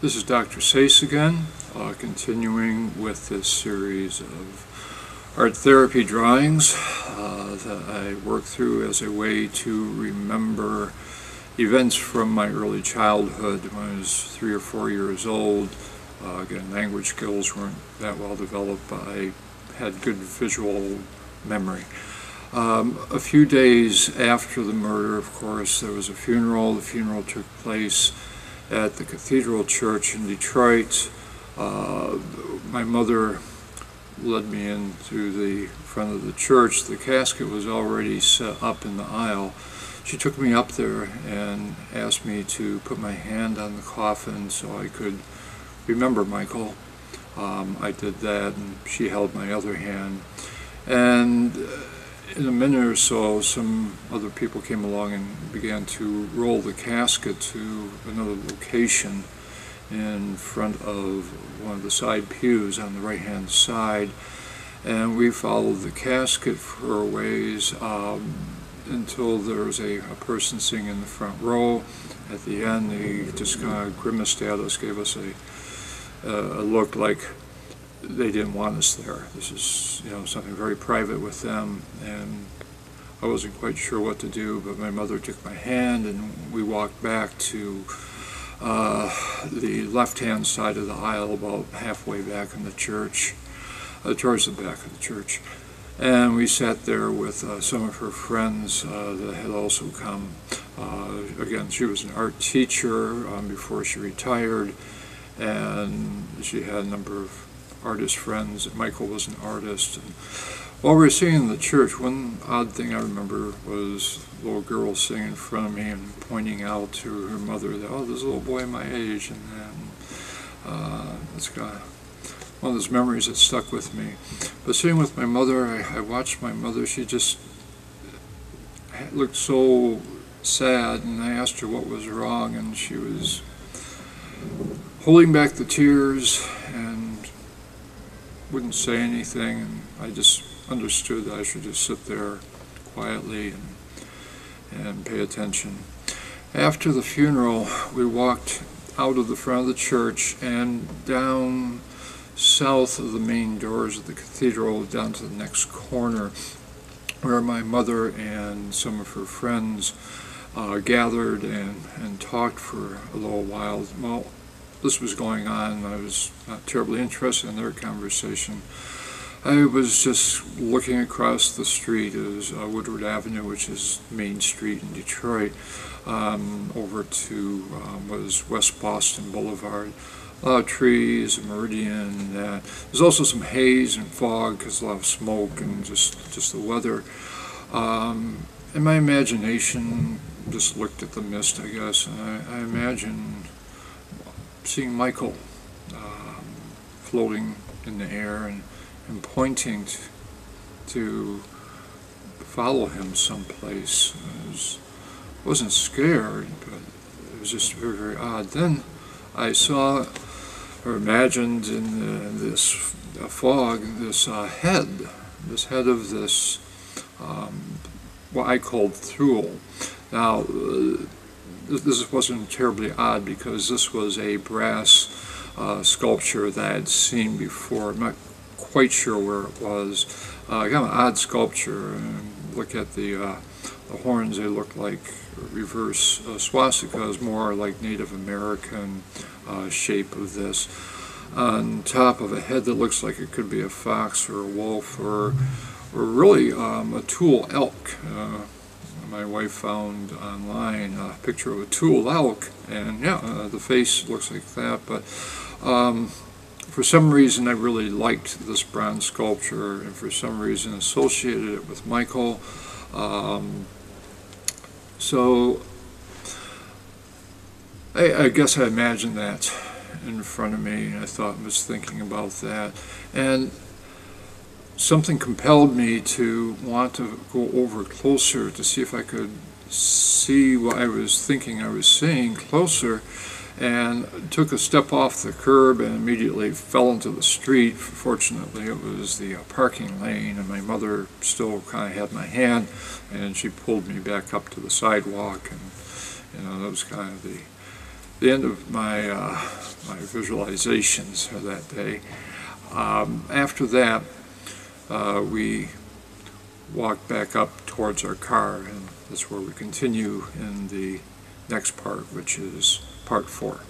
This is Dr. Sace again, uh, continuing with this series of art therapy drawings uh, that I work through as a way to remember events from my early childhood when I was three or four years old. Uh, again, language skills weren't that well developed, but I had good visual memory. Um, a few days after the murder, of course, there was a funeral. The funeral took place at the Cathedral Church in Detroit. Uh, my mother led me into the front of the church. The casket was already set up in the aisle. She took me up there and asked me to put my hand on the coffin so I could remember Michael. Um, I did that and she held my other hand. And in a minute or so, some other people came along and began to roll the casket to another location in front of one of the side pews on the right-hand side. And we followed the casket for a ways um, until there was a, a, person sitting in the front row. At the end, they just kind of grimaced at us, gave us a, a look like they didn't want us there. This is, you know, something very private with them, and I wasn't quite sure what to do, but my mother took my hand, and we walked back to uh, the left-hand side of the aisle, about halfway back in the church, uh, towards the back of the church. And we sat there with uh, some of her friends uh, that had also come. Uh, again, she was an art teacher um, before she retired, and she had a number of artist friends. Michael was an artist. And while we were singing in the church, one odd thing I remember was a little girl sitting in front of me and pointing out to her mother that, oh, there's a little boy my age. And then uh, it's got one of those memories that stuck with me. But sitting with my mother, I, I watched my mother. She just looked so sad, and I asked her what was wrong, and she was holding back the tears wouldn't say anything, and I just understood that I should just sit there quietly and, and pay attention. After the funeral, we walked out of the front of the church and down south of the main doors of the cathedral down to the next corner where my mother and some of her friends uh, gathered and, and talked for a little while. Well, this was going on. I was not terribly interested in their conversation. I was just looking across the street as uh, Woodward Avenue, which is Main Street in Detroit, um, over to um, was West Boston Boulevard. A lot of trees, a meridian. Uh, there's also some haze and fog because a lot of smoke and just just the weather. Um, and my imagination just looked at the mist, I guess, and I, I imagined seeing Michael um, floating in the air and, and pointing to, to follow him someplace. I was, wasn't scared, but it was just very, very odd. Then I saw or imagined in the, this fog this uh, head, this head of this, um, what I called Thule. Now, uh, this wasn't terribly odd because this was a brass uh, sculpture that I'd seen before. I'm not quite sure where it was. Uh, kind of an odd sculpture. And look at the, uh, the horns, they look like reverse uh, swastikas, more like Native American uh, shape of this. On top of a head that looks like it could be a fox or a wolf or, or really um, a Tule elk. My wife found online a picture of a Tule elk, and yeah, uh, the face looks like that, but um, for some reason I really liked this bronze sculpture, and for some reason associated it with Michael. Um, so I, I guess I imagined that in front of me, and I thought was thinking about that. And something compelled me to want to go over closer to see if I could see what I was thinking I was seeing closer and took a step off the curb and immediately fell into the street. Fortunately, it was the uh, parking lane, and my mother still kind of had my hand, and she pulled me back up to the sidewalk, and you know that was kind of the the end of my, uh, my visualizations of that day. Um, After that, uh, we walk back up towards our car, and that's where we continue in the next part, which is part four.